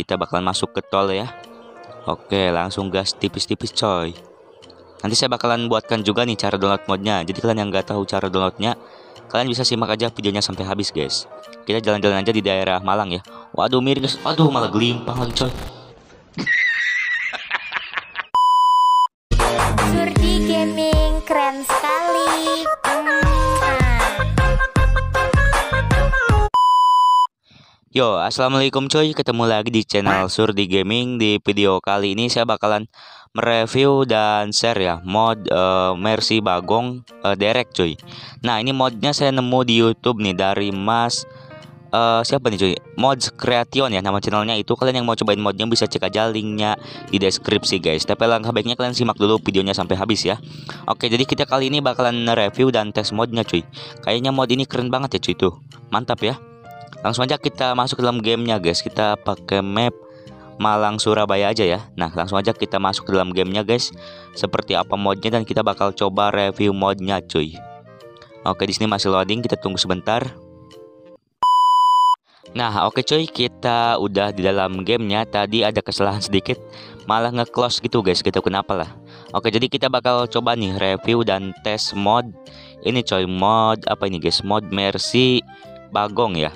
Kita bakalan masuk ke tol ya. Oke, langsung gas tipis-tipis coy. Nanti saya bakalan buatkan juga nih cara download modnya. Jadi kalian yang nggak tahu cara downloadnya, kalian bisa simak aja videonya sampai habis guys. Kita jalan-jalan aja di daerah Malang ya. Waduh miring guys. Waduh malah gelimpang lagi coy. Yo, assalamualaikum coy. Ketemu lagi di channel Surdi Gaming. Di video kali ini saya bakalan mereview dan share ya mod uh, Mercy Bagong uh, Derek coy. Nah ini modnya saya nemu di YouTube nih dari Mas uh, siapa nih cuy mods creation ya nama channelnya itu kalian yang mau cobain modnya bisa cek aja linknya di deskripsi guys tapi langkah baiknya kalian simak dulu videonya sampai habis ya oke jadi kita kali ini bakalan review dan tes modnya cuy kayaknya mod ini keren banget ya cuy tuh mantap ya langsung aja kita masuk ke dalam gamenya guys. Kita pakai map Malang Surabaya aja ya. Nah langsung aja kita masuk ke dalam gamenya guys. Seperti apa modnya dan kita bakal coba review modnya cuy. Oke di sini masih loading. Kita tunggu sebentar. Nah oke cuy. Kita udah di dalam gamenya. Tadi ada kesalahan sedikit. Malah nge-close gitu guys. Gitu kenapa lah. Oke jadi kita bakal coba nih review dan tes mod. Ini coy mod apa ini guys? Mod Mercy Bagong ya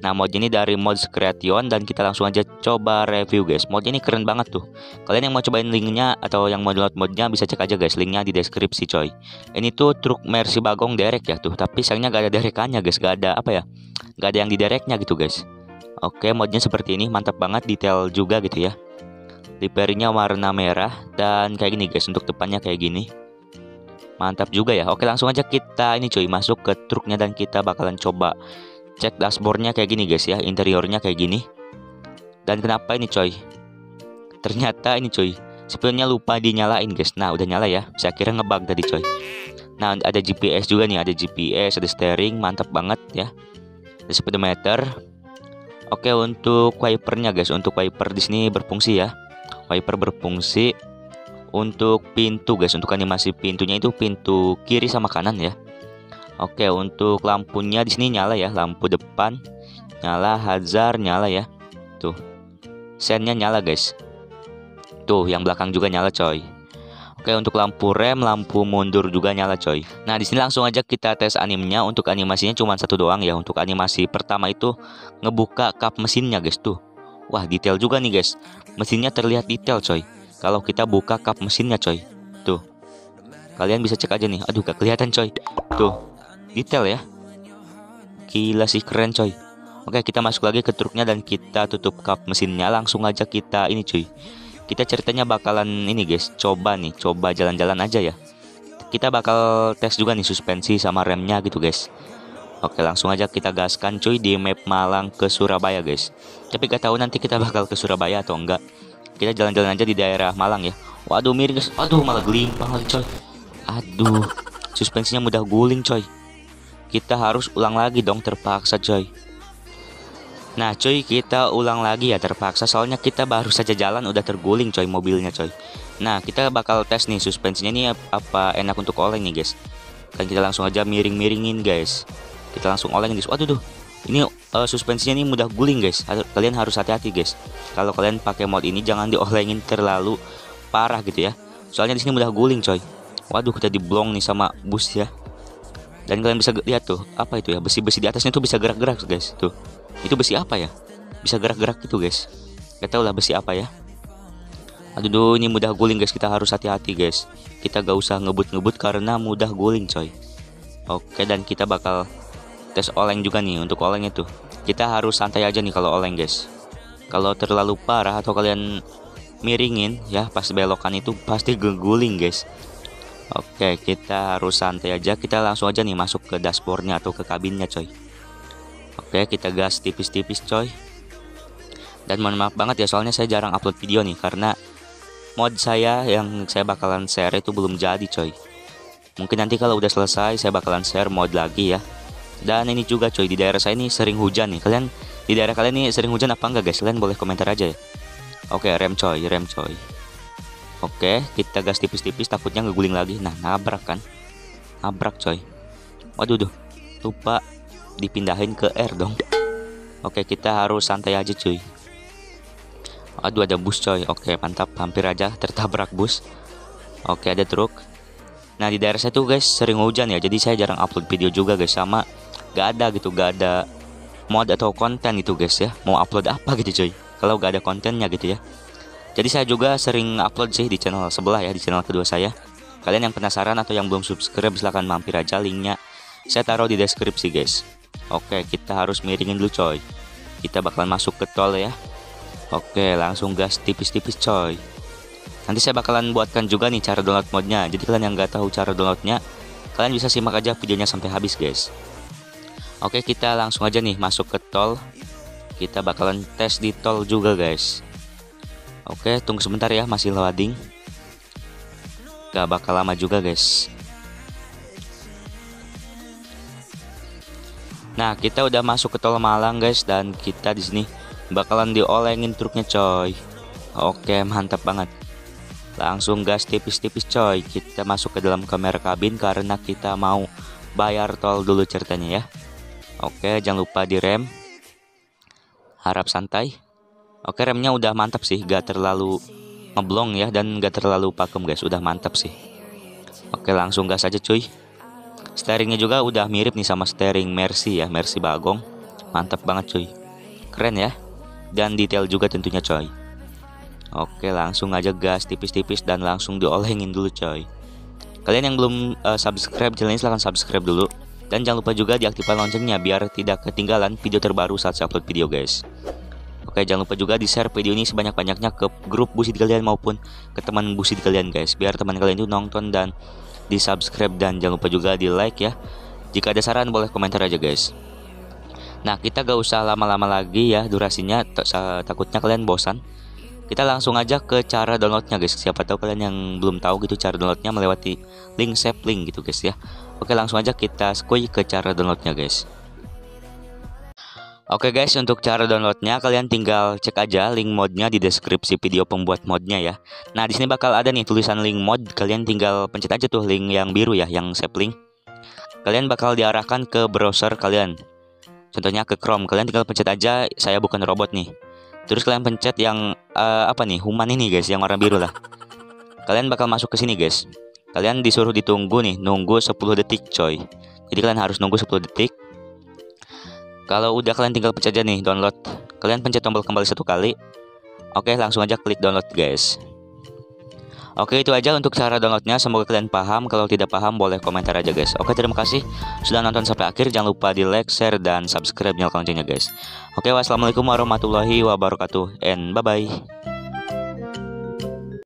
Nah mod ini dari mod Creation dan kita langsung aja coba review guys. Mod ini keren banget tuh. Kalian yang mau cobain linknya atau yang mau download modnya bisa cek aja guys linknya di deskripsi coy. Ini tuh truk Mercy Bagong derek ya tuh Tapi sayangnya gak ada derekannya guys. Gak ada apa ya Gak ada yang di dereknya gitu guys. Oke modnya seperti ini. Mantap banget detail juga gitu ya. Liperinya warna merah dan kayak gini guys untuk depannya kayak gini. Mantap juga ya. Oke langsung aja kita ini cuy masuk ke truknya dan kita bakalan coba cek dashboardnya kayak gini guys ya. Interiornya kayak gini. Dan kenapa ini coy? Ternyata ini coy sebenarnya lupa dinyalain guys. Nah udah nyala ya. Saya kira ngebug tadi coy. Nah ada GPS juga nih ada GPS ada steering mantap banget ya. Ada speedometer. Oke untuk wipernya guys. Untuk wiper di sini berfungsi ya. Wiper berfungsi untuk pintu guys. Untuk animasi pintunya itu pintu kiri sama kanan ya Oke, untuk lampunya di sini nyala ya, lampu depan nyala, hazard nyala ya. Tuh. Sennya nyala, guys. Tuh, yang belakang juga nyala, coy. Oke, untuk lampu rem, lampu mundur juga nyala, coy. Nah, di sini langsung aja kita tes animenya. Untuk animasinya cuma satu doang ya. Untuk animasi pertama itu ngebuka kap mesinnya, guys, tuh. Wah, detail juga nih, guys. Mesinnya terlihat detail, coy. Kalau kita buka kap mesinnya, coy. Tuh. Kalian bisa cek aja nih. Aduh, gak kelihatan, coy. Tuh detail ya. Gila sih keren coy. Oke kita masuk lagi ke truknya dan kita tutup kap mesinnya. Langsung aja kita ini cuy. Kita ceritanya bakalan ini guys. Coba nih coba jalan-jalan aja ya. Kita bakal tes juga nih suspensi sama remnya gitu guys. Oke langsung aja kita gaskan cuy di map Malang ke Surabaya guys. Tapi gak tahu nanti kita bakal ke Surabaya atau enggak kita jalan-jalan aja di daerah Malang ya. Waduh miring guys aduh malah gelimpang lagi coy. Aduh suspensinya mudah guling coy kita harus ulang lagi dong terpaksa coy Nah coy kita ulang lagi ya terpaksa. Soalnya kita baru saja jalan udah terguling coy mobilnya coy Nah kita bakal tes nih suspensinya ini apa enak untuk oleng nih guys. Kan kita langsung aja miring-miringin guys. Kita langsung oleng guys. Waduh tuh ini uh, suspensinya ini mudah guling guys. Kalian harus hati-hati guys. Kalau kalian pakai mod ini jangan diolengin terlalu parah gitu ya. Soalnya di sini mudah guling coy Waduh kita diblong nih sama bus ya dan kalian bisa lihat tuh apa itu ya besi-besi di atasnya tuh bisa gerak-gerak guys tuh. Itu besi apa ya? Bisa gerak-gerak gitu guys. Gak tau lah besi apa ya. Aduh ini mudah guling guys. Kita harus hati-hati guys. Kita gak usah ngebut-ngebut karena mudah guling coy. Oke dan kita bakal tes oleng juga nih untuk oleng itu. Kita harus santai aja nih kalau oleng guys. Kalau terlalu parah atau kalian miringin ya pas belokan itu pasti geguling guys Oke kita harus santai aja. Kita langsung aja nih masuk ke dashboardnya atau ke kabinnya coy. Oke kita gas tipis-tipis coy. Dan mohon maaf banget ya soalnya saya jarang upload video nih Karena mod saya yang saya bakalan share itu belum jadi coy. Mungkin nanti kalau udah selesai saya bakalan share mod lagi ya. Dan ini juga coy di daerah saya ini sering hujan nih. Kalian di daerah kalian ini sering hujan apa enggak guys? Kalian boleh komentar aja ya. Oke rem coy rem coy Oke, kita gas tipis-tipis takutnya ngeguling lagi. Nah, nabrak kan? Nabrak coy. Waduh, duh. Lupa dipindahin ke R dong. Oke, kita harus santai aja cuy. Aduh ada bus coy. Oke mantap. Hampir aja tertabrak bus. Oke ada truk. Nah di daerah saya tuh guys sering hujan ya. Jadi saya jarang upload video juga guys. Sama gak ada gitu. Gak ada mod atau konten gitu guys ya. Mau upload apa gitu coy. Kalau gak ada kontennya gitu ya. Jadi saya juga sering upload sih di channel sebelah ya. Di channel kedua saya. Kalian yang penasaran atau yang belum subscribe silahkan mampir aja linknya. Saya taruh di deskripsi guys. Oke kita harus miringin dulu coy. Kita bakalan masuk ke tol ya. Oke, langsung gas tipis-tipis coy. Nanti saya bakalan buatkan juga nih cara download modnya. Jadi kalian yang nggak tahu cara downloadnya, kalian bisa simak aja videonya sampai habis guys. Oke, kita langsung aja nih masuk ke tol. Kita bakalan tes di tol juga guys. Oke, tunggu sebentar ya, masih loading. Gak bakal lama juga guys. Nah, kita udah masuk ke tol Malang guys dan kita di sini bakalan diolengin truknya coy. Oke mantap banget. Langsung gas tipis-tipis coy. Kita masuk ke dalam kamera kabin karena kita mau bayar tol dulu ceritanya ya. Oke jangan lupa direm harap santai oke remnya udah mantap sih. Gak terlalu ngeblong ya dan gak terlalu pakem guys. Udah mantap sih. Oke langsung gas aja cuy. Steeringnya juga udah mirip nih sama steering Mercy ya Mercy Bagong. Mantap banget cuy. Keren ya. Dan detail juga tentunya coy. Oke langsung aja gas tipis-tipis dan langsung diolengin dulu coy. Kalian yang belum uh, subscribe channel ini silahkan subscribe dulu. Dan jangan lupa juga diaktifkan loncengnya biar tidak ketinggalan video terbaru saat saya upload video guys Oke jangan lupa juga di share video ini sebanyak-banyaknya ke grup busit kalian maupun ke teman busit kalian guys. Biar teman kalian itu nonton dan di subscribe dan jangan lupa juga di like ya. Jika ada saran boleh komentar aja guys. Nah kita gak usah lama-lama lagi ya durasinya. Takutnya kalian bosan. Kita langsung aja ke cara downloadnya guys. Siapa tahu kalian yang belum tahu gitu cara downloadnya melewati link save link gitu guys ya. Oke langsung aja kita skui ke cara downloadnya guys Oke guys, untuk cara downloadnya kalian tinggal cek aja link modnya di deskripsi video pembuat modnya ya. Nah di sini bakal ada nih tulisan link mod, kalian tinggal pencet aja tuh link yang biru ya, yang save link. Kalian bakal diarahkan ke browser kalian. Contohnya ke Chrome, kalian tinggal pencet aja saya bukan robot nih. Terus kalian pencet yang uh, apa nih? Human ini guys, yang warna biru lah. Kalian bakal masuk ke sini guys. Kalian disuruh ditunggu nih, nunggu 10 detik coy. Jadi kalian harus nunggu 10 detik. Kalau udah kalian tinggal pencet aja nih download. Kalian pencet tombol kembali satu kali. Oke, langsung aja klik download guys. Oke itu aja untuk cara downloadnya Semoga kalian paham Kalau tidak paham boleh komentar aja guys Oke terima kasih Sudah nonton sampai akhir Jangan lupa di like, share, dan subscribe nyalakan loncengnya guys Oke wassalamualaikum warahmatullahi wabarakatuh And bye bye